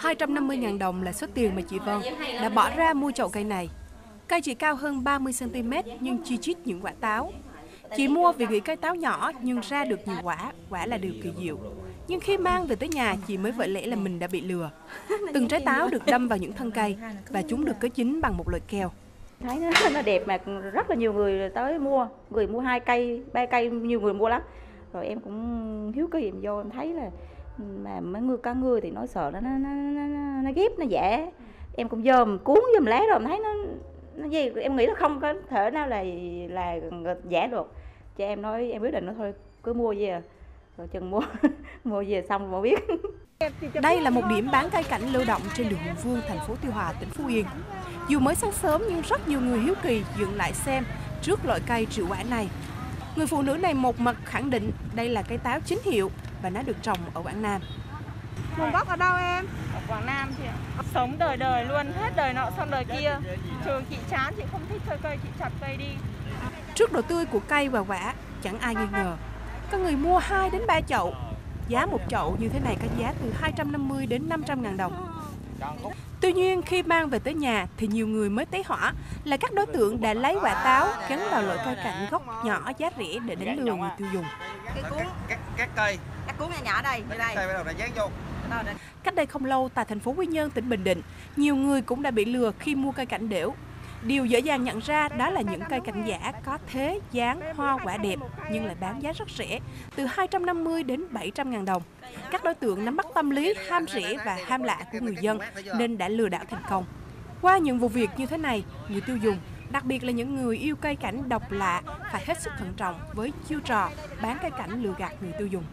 250.000 đồng là số tiền mà chị Vân đã bỏ ra mua chậu cây này. Cây chỉ cao hơn 30cm nhưng chi chít những quả táo. Chị mua vì nghĩ cây táo nhỏ nhưng ra được nhiều quả, quả là điều kỳ diệu. Nhưng khi mang về tới nhà, chị mới vỡ lẽ là mình đã bị lừa. Từng trái táo được đâm vào những thân cây và chúng được cấy chín bằng một loại keo. thấy nó, nó đẹp mà rất là nhiều người tới mua người mua hai cây ba cây nhiều người mua lắm rồi em cũng hiếu kỳ em vô em thấy là mà mấy người cá ngư thì nói sợ nó nó nó nó, nó, nó ghép nó dễ. Em cũng dòm cuốn dòm lá rồi em thấy nó nó gì em nghĩ là không có thể nào là là giả được. Cho em nói em quyết định nó thôi cứ mua về. Rồi chừng mua mua về xong rồi biết. Đây là một điểm bán cây cảnh lưu động trên đường Hùng Vương, thành phố Tuy Hòa, tỉnh Phú Yên. Dù mới sáng sớm nhưng rất nhiều người hiếu kỳ dừng lại xem trước loại cây triệu quả này. Người phụ nữ này một mặt khẳng định đây là cây táo chính hiệu và nó được trồng ở Quảng Nam. Nguồn gốc ở đâu em? ở Quảng Nam chị ạ. Sống đời đời luôn, hết đời nọ xong đời kia. Trừ chị chán, chị không thích chơi cây, chị chặt cây đi. Trước độ tươi của cây và quả, chẳng ai nghi ngờ. Có người mua 2 đến 3 chậu. Giá một chậu như thế này có giá từ 250 đến 500 ngàn đồng. Tuy nhiên khi mang về tới nhà thì nhiều người mới thấy hỏa là các đối tượng đã lấy quả táo gắn vào loại cây cảnh gốc nhỏ giá rẻ để đánh lừa người tiêu dùng. Cái cuốn, các các cây cái cuốn nhỏ nhỏ đây, như đây. cây bắt đầu đã dán vô? Cách đây không lâu tại thành phố Quy Nhơn, tỉnh Bình Định, nhiều người cũng đã bị lừa khi mua cây cảnh đểu. Điều dễ dàng nhận ra đó là những cây cảnh giả có thế, dáng, hoa quả đẹp nhưng lại bán giá rất rẻ, từ 250 đến 700 ngàn đồng. Các đối tượng nắm bắt tâm lý ham rẻ và ham lạ của người dân nên đã lừa đảo thành công. Qua những vụ việc như thế này, người tiêu dùng, đặc biệt là những người yêu cây cảnh độc lạ phải hết sức thận trọng với chiêu trò bán cây cảnh lừa gạt người tiêu dùng.